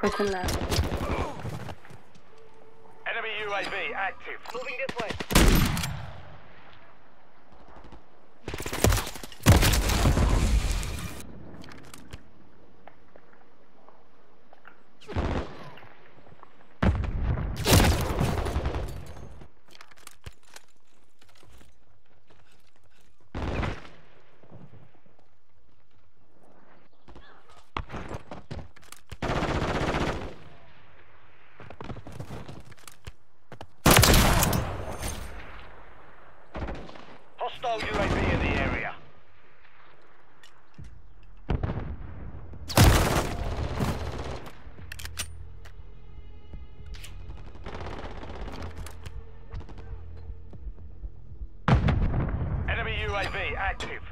Person left. Enemy UAV active. Moving this way. Hostile UAV in the area. Enemy UAV active.